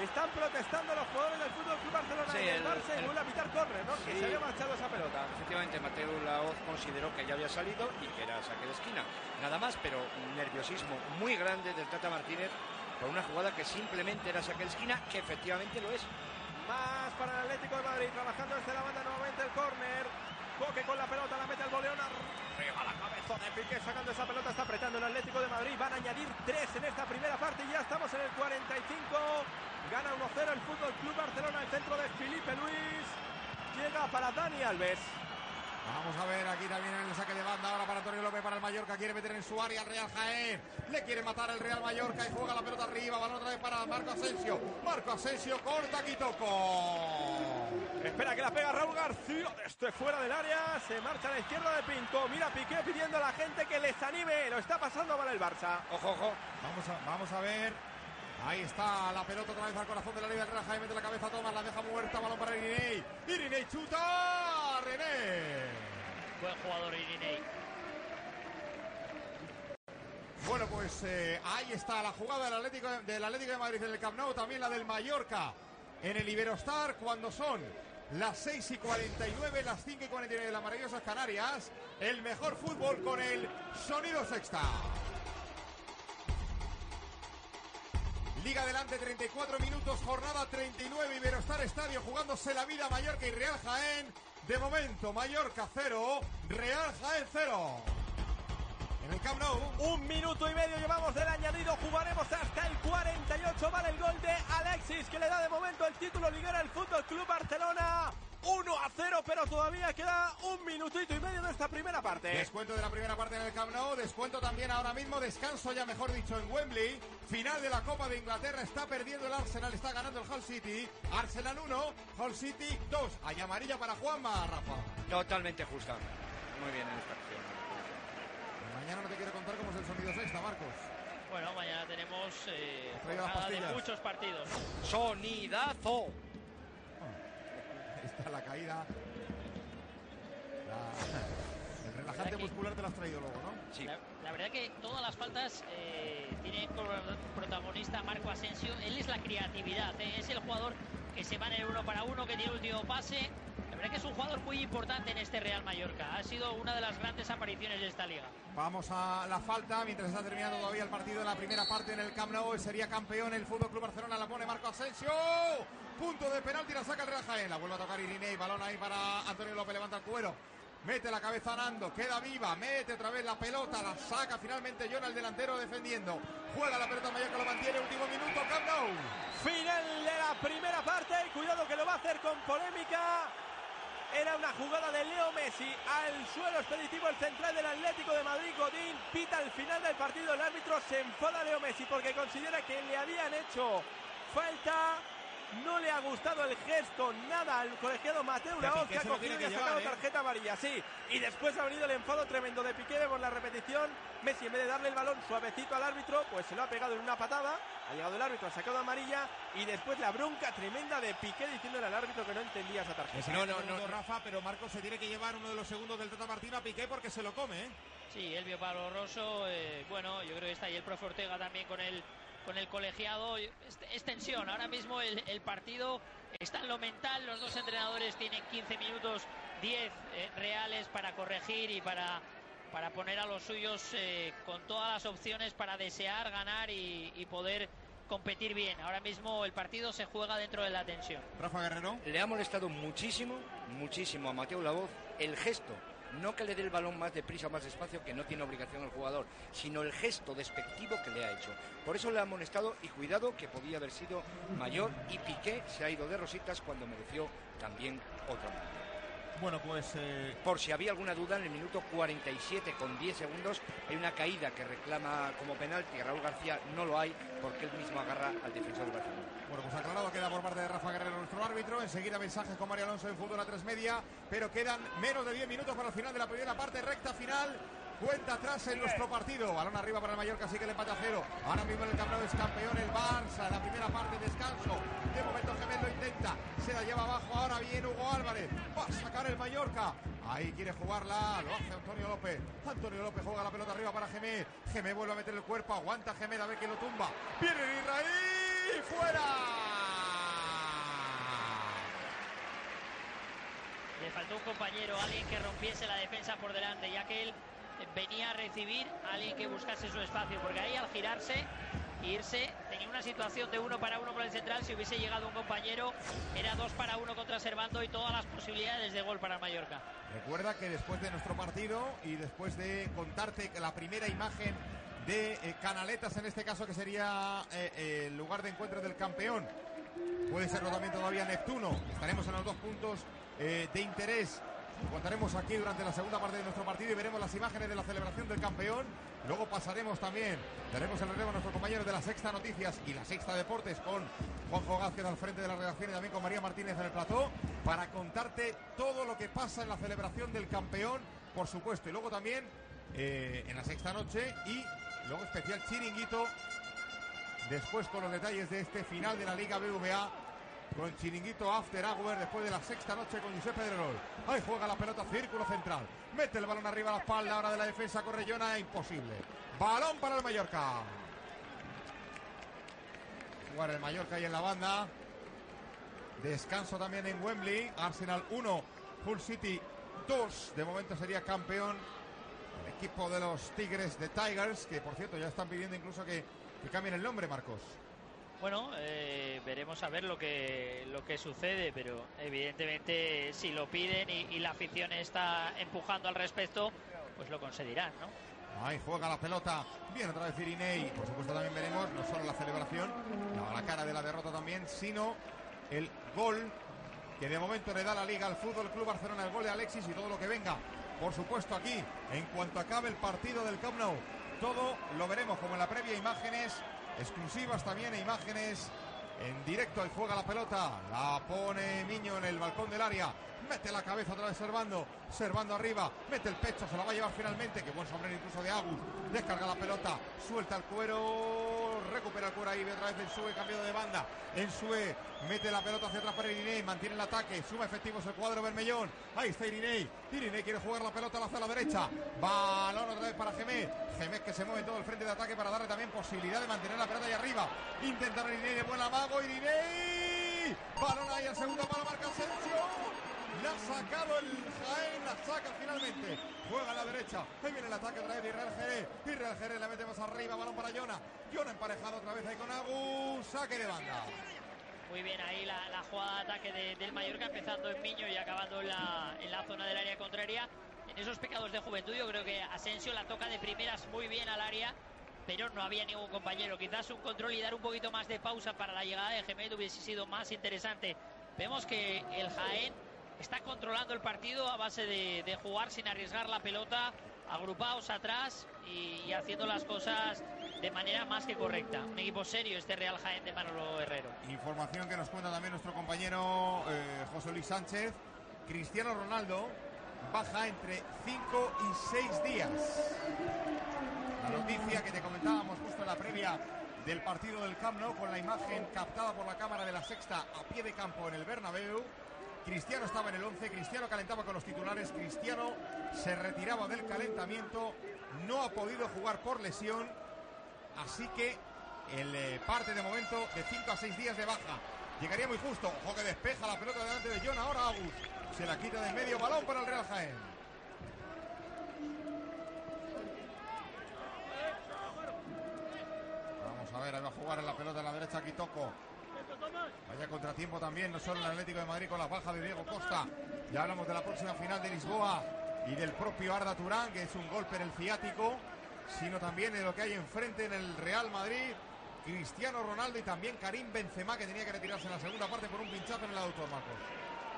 Están protestando los jugadores del Fútbol Club Barcelona Sí, y el el- Barça y el- vuelve a pitar córner, ¿no? Que se había marchado esa pelota. Efectivamente, Mateo Laoz consideró que ya había salido y que era saque de esquina. Nada más, pero un nerviosismo muy grande del Tata Martínez por una jugada que simplemente era saque de esquina, que efectivamente lo es. Más para el Atlético de Madrid, trabajando desde la banda nuevamente el córner. Coque con la pelota, la mete al boleón, arriba la cabeza de Piqué, sacando esa pelota, está apretando el Atlético de Madrid. Van a añadir tres en esta primera parte y ya estamos en el 45. Gana 1-0 el Fútbol Club Barcelona, el centro de Felipe Luis. Llega para Dani Alves. Vamos a ver aquí también en el saque de banda ahora para Antonio López para el Mallorca. Quiere meter en su área al Real Jaén. Le quiere matar el Real Mallorca y juega la pelota arriba. Balón otra vez para Marco Asensio. Marco Asensio corta Quitoco. Espera que la pega Raúl García desde fuera del área. Se marcha a la izquierda de Pinto. Mira Piqué pidiendo a la gente que les anime. Lo está pasando para el Barça. Ojo, ojo. Vamos a, vamos a ver. Ahí está la pelota otra vez al corazón de la liga Real Jaén. Mete la cabeza a Tomás, la deja muerta. Balón para Irinei. Irinei chuta. René. Buen jugador Irinei. Bueno, pues eh, ahí está la jugada del Atlético, del Atlético de Madrid en el Camp Nou, también la del Mallorca en el Iberostar, cuando son las 6 y 49, las 5 y 49 de las maravillosas Canarias. El mejor fútbol con el sonido sexta. Liga adelante, 34 minutos, jornada 39, Iberostar Estadio, jugándose la vida Mallorca y Real Jaén. De momento, Mallorca 0, Real Jaén 0. En el Camp. Un minuto y medio llevamos del añadido, jugaremos hasta el 48, vale el gol de Alexis que le da de momento el título liguero al Fútbol Club Barcelona. 1 a 0, pero todavía queda un minutito y medio de esta primera parte. Descuento de la primera parte en el Camp Nou, descuento también ahora mismo, descanso ya mejor dicho en Wembley. Final de la Copa de Inglaterra, está perdiendo el Arsenal, está ganando el Hull City. Arsenal 1, Hull City 2. Hay amarilla para Juanma, Rafa. Totalmente justa. Muy bien en esta acción. Mañana no te quiero contar cómo es el sonido sexta, Marcos. Bueno, mañana tenemos eh, jornada de pastillas. muchos partidos. Sonidazo. La caída. La- El relajante ¿Verdad que- muscular te lo has traído luego, ¿no? Sí. La, la verdad que todas las faltas eh, tienen como protagonista Marco Asensio. Él es la creatividad, ¿eh? es el jugador que se va en el uno para uno, que tiene último pase. La verdad que es un jugador muy importante en este Real Mallorca. Ha sido una de las grandes apariciones de esta liga. Vamos a la falta mientras está terminando todavía el partido de la primera parte en el Camp Nou. Sería campeón el Fútbol Club Barcelona. La pone Marco Asensio. Punto de penalti. La saca el Real Jaén. La vuelve a tocar Irinei. Balón ahí para Antonio López. Levanta el cuero. Mete la cabeza a Nando. Queda viva. Mete otra vez la pelota. La saca finalmente John, el delantero defendiendo. Juega la pelota Mallorca. Lo mantiene. Último minuto. Camp Nou. Final de la primera parte y cuidado que lo va a hacer con polémica. Era una jugada de Leo Messi al suelo expeditivo el central del Atlético de Madrid. Godín pita al final del partido. El árbitro se enfada a Leo Messi porque considera que le habían hecho falta. No le ha gustado el gesto nada al colegiado Mateo Que Laoz que ha cogido y que ha sacado llevar, ¿eh? tarjeta amarilla, sí. Y después ha venido el enfado tremendo de Piqué. Vemos la repetición. Messi en vez de darle el balón suavecito al árbitro, pues se lo ha pegado en una patada. Ha llegado el árbitro, ha sacado amarilla y después la bronca tremenda de Piqué diciéndole al árbitro que no entendía esa tarjeta. No, no, no, Rafa, pero Marcos se tiene que llevar uno de los segundos del Tata Martino a Piqué porque se lo come, ¿eh? Sí, Elvio Pablo Rosso, eh, bueno, yo creo que está ahí el profe Ortega también con el, con el colegiado. Es, es tensión, ahora mismo el, el partido está en lo mental, los dos entrenadores tienen 15 minutos, 10 eh, reales para corregir y para, para poner a los suyos eh, con todas las opciones para desear, ganar y, y poder competir bien. Ahora mismo el partido se juega dentro de la tensión. Rafa Guerrero. Le ha molestado muchísimo, muchísimo a Mateo Lavoz el gesto. No que le dé el balón más deprisa o más despacio, que no tiene obligación el jugador, sino el gesto despectivo que le ha hecho. Por eso le ha molestado y cuidado que podía haber sido mayor y Piqué se ha ido de rositas cuando mereció también otra. Bueno, pues eh, Por si había alguna duda, en el minuto 47 con 10 segundos hay una caída que reclama como penalti. Raúl García no lo hay porque él mismo agarra al defensor del Barcelona. Bueno, pues aclarado queda por parte de Rafa Guerrero, nuestro árbitro. Enseguida mensajes con Mario Alonso en fútbol a tres media. Pero quedan menos de 10 minutos para el final de la primera parte, recta final. Cuenta atrás en nuestro partido. Balón arriba para el Mallorca, sigue el empate cero. Ahora mismo el campeón es campeón el Barça. La primera parte, descanso. De momento Gemel lo intenta. Se la lleva abajo. Ahora bien Hugo Álvarez. Va a sacar el Mallorca. Ahí quiere jugarla. Lo hace Antonio López. Antonio López juega la pelota arriba para Gemel. Gemel vuelve a meter el cuerpo. Aguanta Gemel a ver quién lo tumba. Viene el Israel. ¡Fuera! Le faltó un compañero, alguien que rompiese la defensa por delante, ya que él venía a recibir a alguien que buscase su espacio, porque ahí al girarse, irse, tenía una situación de uno para uno con el central, si hubiese llegado un compañero, era dos para uno contra Servando y todas las posibilidades de gol para Mallorca. Recuerda que después de nuestro partido y después de contarte que la primera imagen de eh, Canaletas, en este caso que sería eh, el lugar de encuentro del campeón, puede serlo también todavía Neptuno. Estaremos en los dos puntos eh, de interés. Contaremos aquí durante la segunda parte de nuestro partido y veremos las imágenes de la celebración del campeón. Luego pasaremos también, daremos el relevo a nuestros compañeros de la Sexta Noticias y la Sexta Deportes con Juanjo Gázquez al frente de la redacción y también con María Martínez en el plató para contarte todo lo que pasa en la celebración del campeón, por supuesto. Y luego también eh, en la Sexta Noche y luego especial chiringuito después con los detalles de este final de la Liga BVA con Chiringuito After Hour después de la sexta noche con Josep Pedrerol. Ahí juega la pelota, círculo central. Mete el balón arriba a la espalda, ahora de la defensa Correllona, imposible. Balón para el Mallorca. Jugar el Mallorca ahí en la banda. Descanso también en Wembley. Arsenal 1, Hull City 2. De momento sería campeón el equipo de los Tigres de Tigers, que por cierto ya están pidiendo incluso que, que cambien el nombre, Marcos. Bueno, eh, veremos a ver lo que lo que sucede, pero evidentemente si lo piden y, la afición está empujando al respecto, pues lo conseguirán, ¿no? Ahí juega la pelota. Viene otra vez Irinei. Por supuesto también veremos no solo la celebración, la cara de la derrota también, sino el gol que de momento le da la liga al Fútbol Club Barcelona, el gol de Alexis y todo lo que venga. Por supuesto aquí, en cuanto acabe el partido del Camp Nou, todo lo veremos como en la previa imágenes exclusivas también e imágenes en directo. Ahí juega la pelota, la pone Miño en el balcón del área. Mete la cabeza otra vez Servando. Servando arriba. Mete el pecho. Se la va a llevar finalmente. Qué buen sombrero incluso de Agus. Descarga la pelota. Suelta el cuero. Recupera el cuero ahí. Otra vez en Sue. Cambio de banda. En Sue. Mete la pelota hacia atrás para Irinei. Mantiene el ataque. Suma efectivos el cuadro Bermellón. Ahí está Irinei. Irinei quiere jugar la pelota hacia la derecha. Balón otra vez para Gemé. Gemé que se mueve todo el frente de ataque para darle también posibilidad de mantener la pelota ahí arriba. Intentar Irinei de buen amago. Irinei. Balón ahí al segundo para marca Asensio. La ha sacado el Jaén, la saca finalmente. Juega a la derecha. Ahí viene el ataque otra vez de Israel Jerez. Israel Jerez la mete más arriba. Balón para Jona. Jona emparejado otra vez ahí con Agus. Saque de banda. Muy bien ahí la, la jugada de ataque de, del Mallorca, empezando en Miño y acabando en la, en la zona del área contraria. En esos pecados de juventud, yo creo que Asensio la toca de primeras muy bien al área, pero no había ningún compañero. Quizás un control y dar un poquito más de pausa para la llegada de Gemet hubiese sido más interesante. Vemos que el Jaén está controlando el partido a base de, de jugar sin arriesgar la pelota, agrupados atrás y, y, haciendo las cosas de manera más que correcta. Un equipo serio este Real Jaén de Manolo Herrero. Información que nos cuenta también nuestro compañero eh, José Luis Sánchez. Cristiano Ronaldo baja entre 5 y 6 días. La noticia que te comentábamos justo en la previa del partido del Camp Nou con la imagen captada por la cámara de la sexta a pie de campo en el Bernabéu. Cristiano estaba en el 11, Cristiano calentaba con los titulares, Cristiano se retiraba del calentamiento, no ha podido jugar por lesión, así que el eh, parte de momento de 5 a 6 días de baja. Llegaría muy justo, ojo que despeja la pelota delante de John, ahora Agus se la quita de medio balón para el Real Jaén. Vamos a ver, ahí va a jugar en la pelota en la derecha Quitoco. Vaya contratiempo también, no solo el Atlético de Madrid con la baja de Diego Costa. Ya hablamos de la próxima final de Lisboa y del propio Arda Turán, que es un golpe en el ciático, sino también de lo que hay enfrente en el Real Madrid. Cristiano Ronaldo y también Karim Benzema, que tenía que retirarse en la segunda parte por un pinchazo en el autor, Marcos.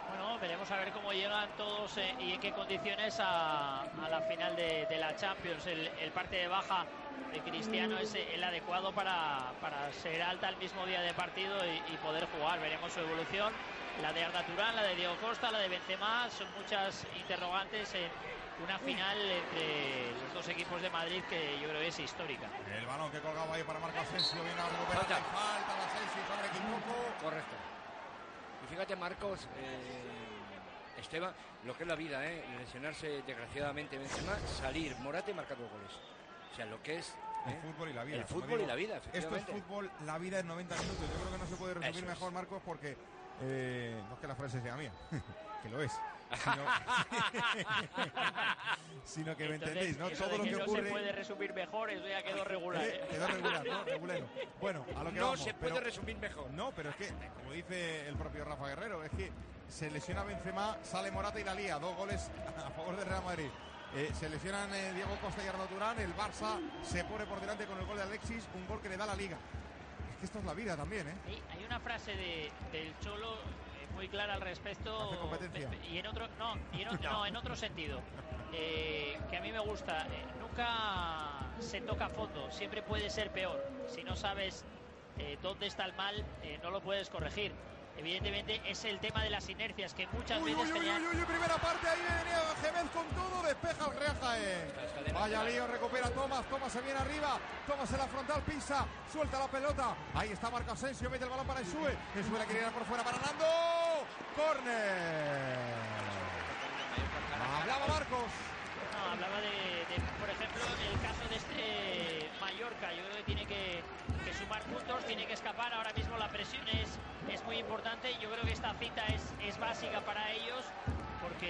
Bueno, veremos a ver cómo llegan todos eh, y en qué condiciones a, a la final de, de, la Champions. El, el parte de baja de Cristiano es el adecuado para, para ser alta el mismo día de partido y, y, poder jugar. Veremos su evolución. La de Arda Turán, la de Diego Costa, la de Benzema. Son muchas interrogantes en una final entre los dos equipos de Madrid que yo creo que es histórica. El balón que colgaba ahí para Marco Asensio. Viene a recuperar. Falta, falta de Asensio sobre. Correcto. Y fíjate, Marcos, eh, Esteban, lo que es la vida, ¿eh? lesionarse desgraciadamente Benzema, salir, Morate y marcar dos goles. O sea, lo que es el ¿eh? fútbol y la vida. El fútbol y la vida, Esto es fútbol, la vida en 90 minutos. Yo creo que no se puede resumir Eso mejor, es. Marcos, porque eh, no es que la frase sea mía, que lo es. Sino, sino que me entendéis, ¿no? Todo de lo que que no ocurre. se puede resumir mejor, eso ya quedó regular. Eh, ¿eh? quedó regular, ¿no? Regulero. Bueno, a lo que no vamos. se puede pero- resumir mejor. No, pero es que, como dice el propio Rafa Guerrero, es que se lesiona Benzema, sale Morata y la lía. Dos goles a favor del Real Madrid. Eh, se lesionan eh, Diego Costa y Arnaud Turán. El Barça se pone por delante con el gol de Alexis, un gol que le da la liga. Es que esto es la vida también, ¿eh? Hay, hay una frase de, del Cholo eh, muy clara al respecto. Y en otro, no, y en, otro- no, en otro sentido. eh, que a mí me gusta. eh, nunca se toca a fondo, siempre puede ser peor. Si no sabes eh, dónde está el mal, no lo puedes corregir. Evidentemente es el tema de las inercias que muchas Uy, veces uy, uy, tenían. uy, uy, primera parte, ahí venía Gémez con todo, despeja el Real Jaén. De Vaya lío, recupera Tomás, Tomás se viene arriba, Tomás en la frontal, pisa, suelta la pelota, ahí está Marco Asensio, mete el balón para Isue, Isue la quiere ir por fuera para Nando, córner. Hablaba Marcos. No, hablaba de, de, por ejemplo, el caso de este Mallorca. Yo creo que tiene que sumar tiene que escapar. Ahora mismo la presión es, es muy importante. Yo creo que esta cita es, es básica para ellos porque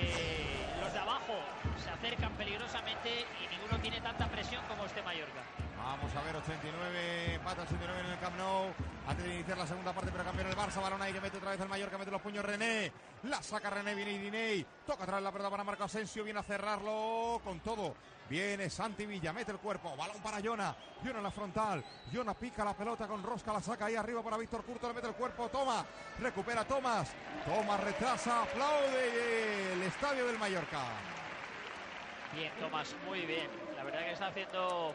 los de abajo se acercan peligrosamente y ninguno tiene tanta presión como este Mallorca. Vamos a ver, 89, empata 89 en el Camp Nou. antes de iniciar la segunda parte, pero cambió el Barça, balón ahí que mete otra vez el Mallorca, mete los puños René, la saca René, viene Diney, toca atrás la pelota para Marco Asensio, viene a cerrarlo con todo, viene Santi Villa, mete el cuerpo, balón para Jona, Jona en la frontal, Jona pica la pelota con Rosca, la saca ahí arriba para Víctor Curto, le mete el cuerpo, toma, recupera Tomás, Tomás retrasa, aplaude el estadio del Mallorca. Bien, Tomás, muy bien. La verdad que está haciendo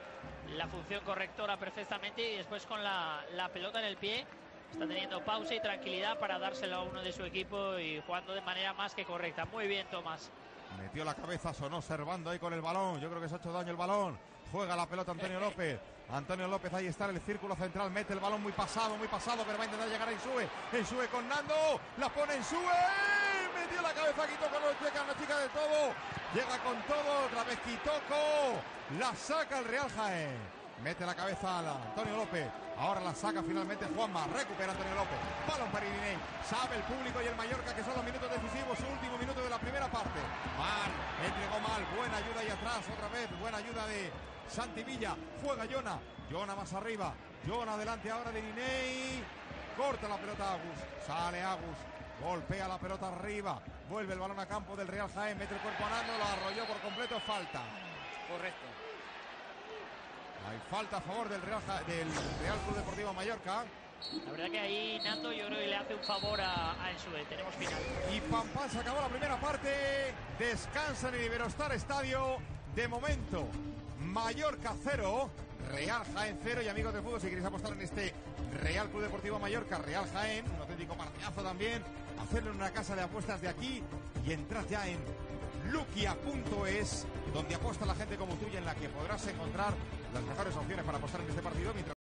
la función correctora perfectamente y después con la, la, pelota en el pie está teniendo pausa y tranquilidad para dárselo a uno de su equipo y jugando de manera más que correcta. Muy bien, Tomás. Metió la cabeza, sonó observando ahí con el balón. Yo creo que se ha hecho daño el balón. Juega la pelota Antonio López. Antonio López ahí está en el círculo central. Mete el balón muy pasado, muy pasado, pero va a intentar llegar a Insue. Insue con Nando. La pone Insue. Metió la cabeza, con los chicas, la chica de todo. Llega con todo, otra vez Quitoco. La saca el Real Jaén. Mete la cabeza a Antonio López. Ahora la saca finalmente Juanma. Recupera Antonio López. Balón para Irinei. Sabe el público y el Mallorca que son los minutos decisivos. Su último minuto de la primera parte. Mal. Entregó mal. Buena ayuda ahí atrás. Otra vez. Buena ayuda de Santi Villa. Juega Jona. Jona más arriba. Jona adelante ahora de Irinei. Corta la pelota Agus. Sale Agus. Golpea la pelota arriba. Vuelve el balón a campo del Real Jaén. Mete el cuerpo a Nando. Lo arrolló por completo. Falta. Correcto. Hay falta a favor del Real, del Real Club Deportivo Mallorca. La verdad que ahí Nando yo creo que le hace un favor a, a Ensue. Tenemos final. Y Pam Pam se acabó la primera parte. Descansa en el Iberostar Estadio. De momento, Mallorca 0, Real Jaén 0. Y amigos de fútbol, si queréis apostar en este Real Club Deportivo Mallorca, Real Jaén, un auténtico partidazo también, hacerlo en una casa de apuestas de aquí y entrad ya en luquia.es, donde apuesta la gente como tú y en la que podrás encontrar las mejores opciones para apostar en este partido. Mientras